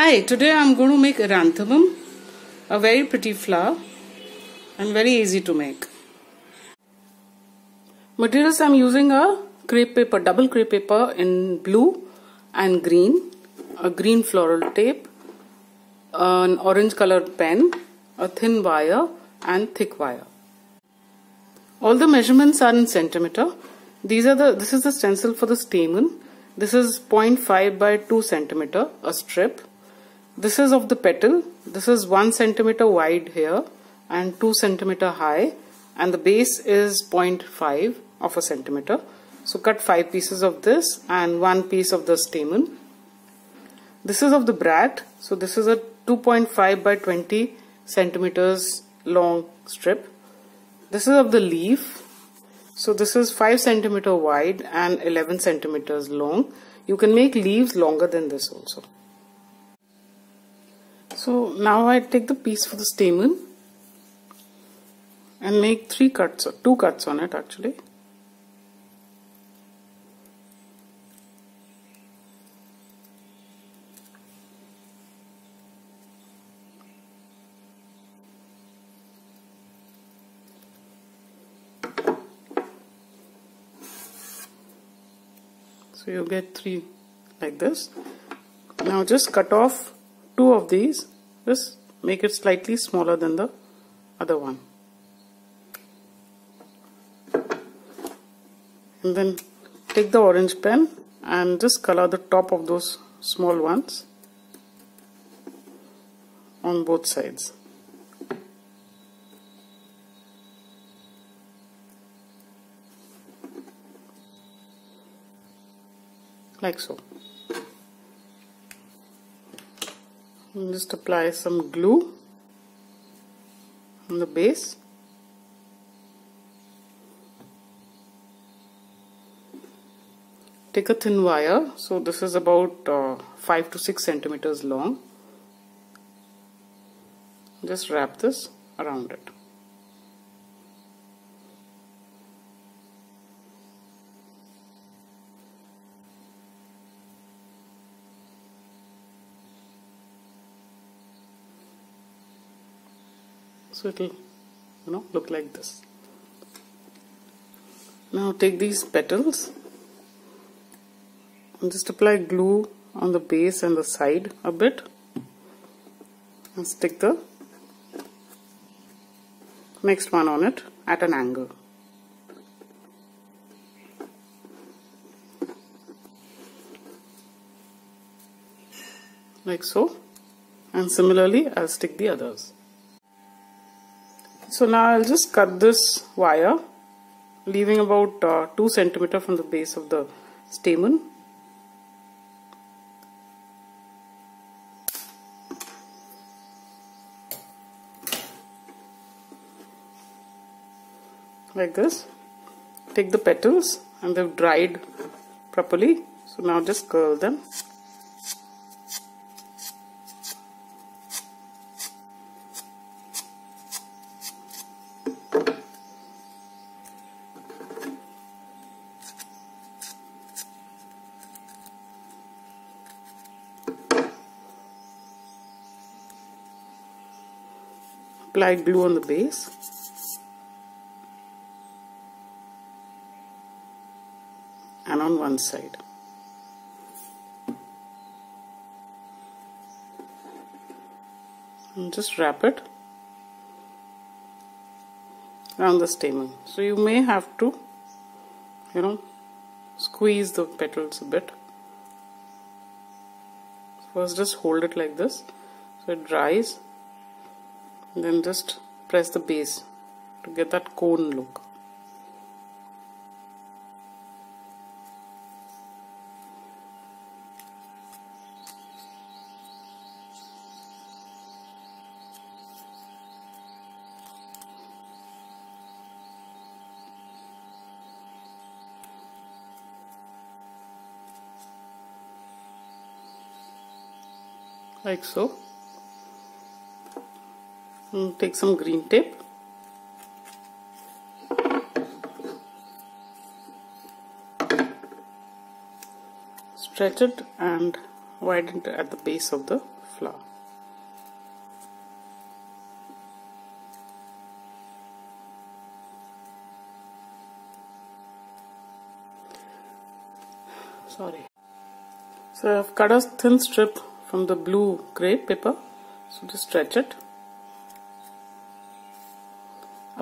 Hi, today I'm going to make eranthemum, a very pretty flower and very easy to make. Materials I'm using are crepe paper, double crepe paper in blue and green, a green floral tape, an orange colored pen, a thin wire and thick wire. All the measurements are in centimeter. These are the this is the stencil for the stamen. This is 0.5 by 2 centimeter, a strip this is of the petal. This is 1 centimeter wide here and 2 centimeter high and the base is 0.5 of a centimeter. So cut 5 pieces of this and 1 piece of the stamen. This is of the bracts. So this is a 2.5 by 20 centimeters long strip. This is of the leaf. So this is 5 centimeter wide and 11 centimeters long. You can make leaves longer than this also. So now I take the piece for the stamen and make three cuts, or two cuts on it actually. So you get three like this. Now just cut off two of these just make it slightly smaller than the other one. And then take the orange pen and just color the top of those small ones on both sides. Like so just apply some glue on the base. Take a thin wire. So this is about uh, 5 to 6 centimeters long. Just wrap this around it so it will you know look like this. Now take these petals. And just apply glue on the base and the side a bit. And stick the next one on it at an angle. Like so. And similarly I'll stick the others so now I'll just cut this wire leaving about uh, 2 centimeter from the base of the stamen. Like this. Take the petals and they've dried properly. So now just curl them apply glue on the base. And on one side. And just wrap it around the stamen. So you may have to you know squeeze the petals a bit. First just hold it like this so it dries then just press the base to get that cone look. Like so Take some green tape stretch it and widen it at the base of the flower. Sorry. So I've cut a thin strip from the blue crepe paper. So just stretch it.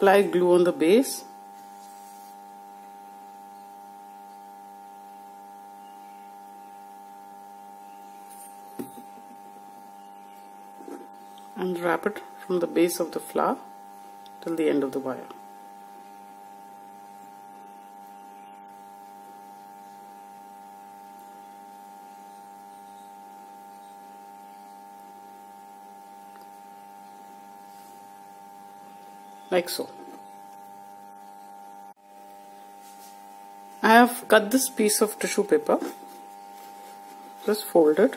Apply glue on the base and wrap it from the base of the flower till the end of the wire. Like so. I have cut this piece of tissue paper just fold it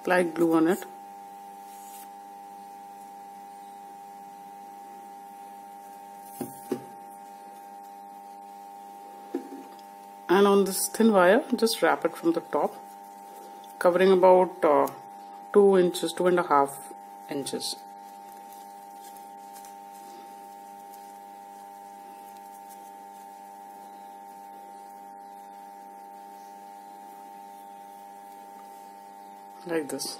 apply glue on it and on this thin wire just wrap it from the top covering about uh, two inches two and a half inches like this.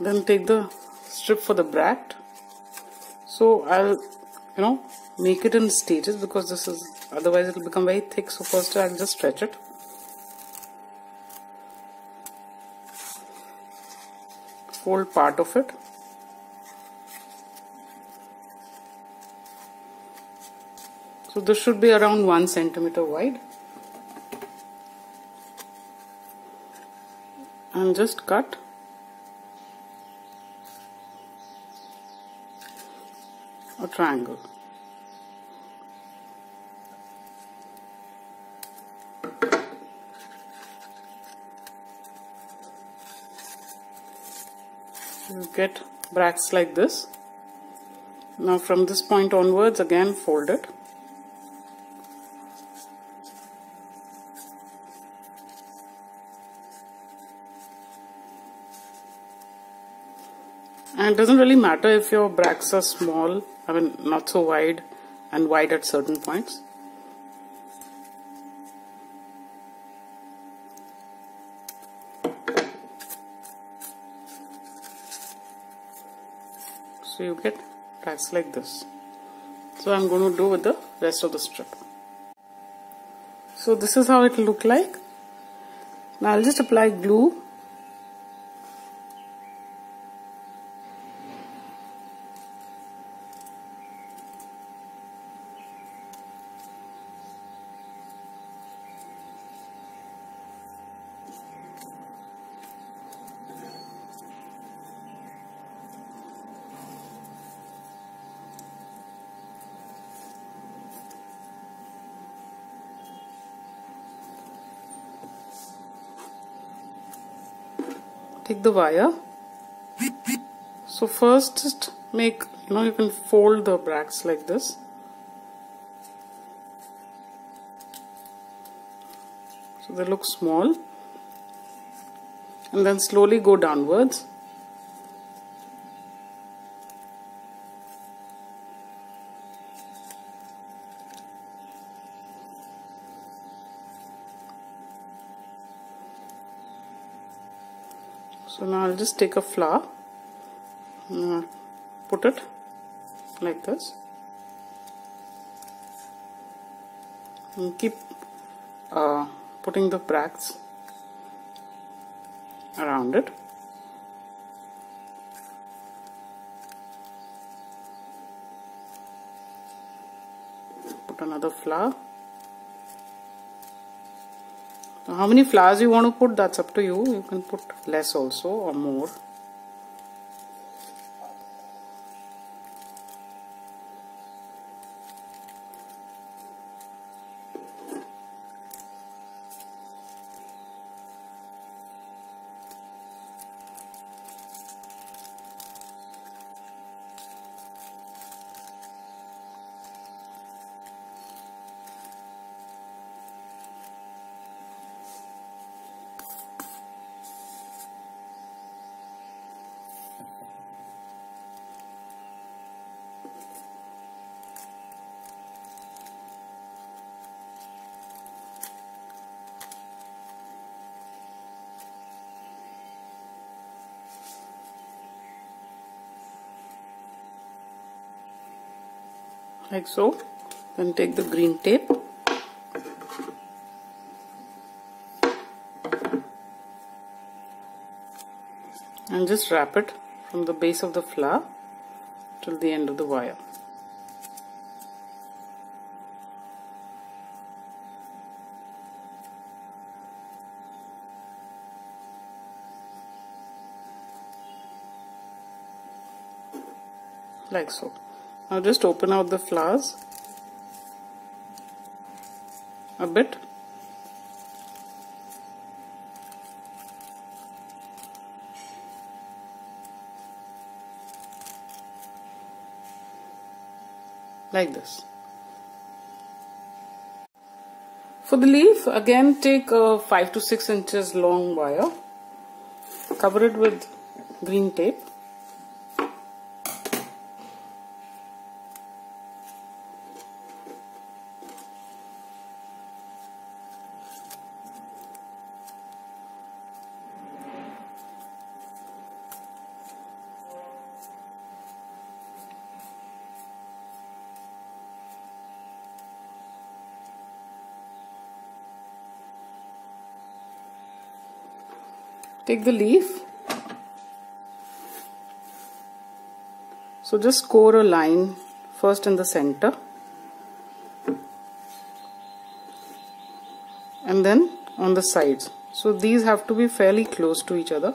Then take the strip for the bract so I'll you know make it in stages because this is otherwise it will become very thick. So first I'll just stretch it fold part of it. So this should be around one centimeter wide. And just cut. A triangle get bracts like this. Now from this point onwards again fold it. And it doesn't really matter if your bracts are small I mean not so wide and wide at certain points so you get bracts like this. So I'm going to do with the rest of the strip. So this is how it will look like. Now I'll just apply glue take the wire. So first just make you know you can fold the bracts like this. So they look small. And then slowly go downwards so now I'll just take a flower. Uh, put it like this. And keep uh, putting the bracts around it. Put another flower how many flowers you want to put that's up to you. You can put less also or more. Like so. Then take the green tape. And just wrap it from the base of the flower till the end of the wire. Like so now just open out the flowers. A bit. Like this. For the leaf again take a 5 to 6 inches long wire. Cover it with green tape take the leaf. So just score a line first in the center. And then on the sides. So these have to be fairly close to each other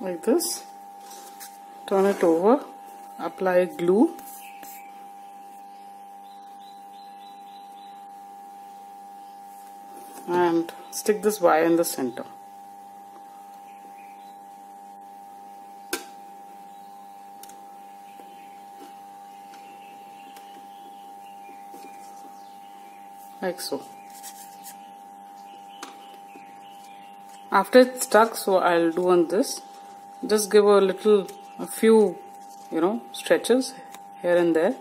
like this. Turn it over. Apply glue. And stick this wire in the center. Like so. After it's stuck so I'll do on this just give a little a few you know stretches here and there.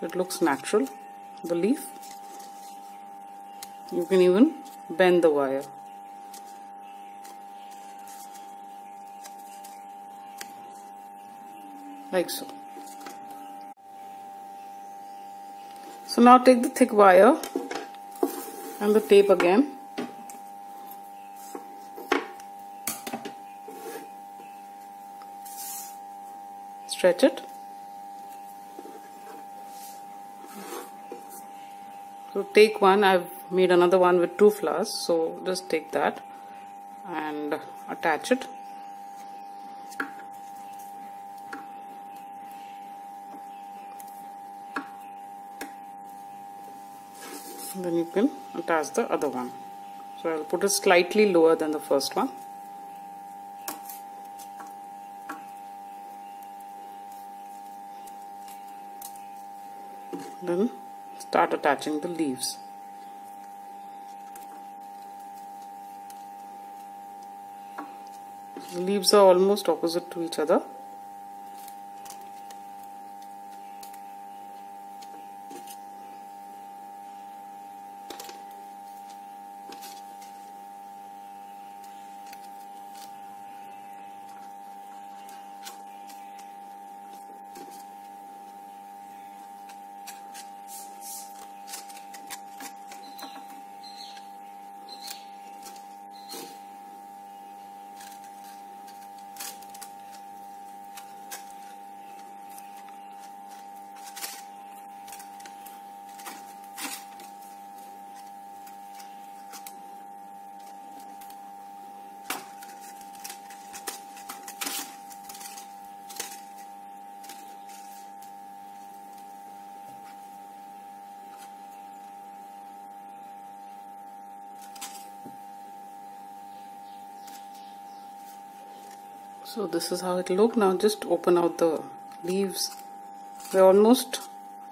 It looks natural the leaf. You can even bend the wire. Like so. So now take the thick wire and the tape again stretch it. So take one I've made another one with two flowers so just take that and attach it. Then you can attach the other one. So I'll put it slightly lower than the first one then start attaching the leaves. The leaves are almost opposite to each other so this is how it look. Now just open out the leaves. They're almost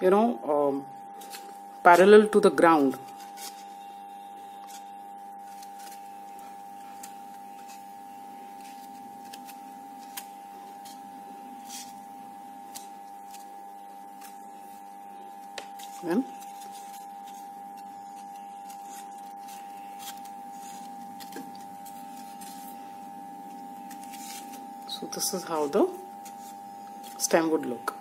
you know um, parallel to the ground then so this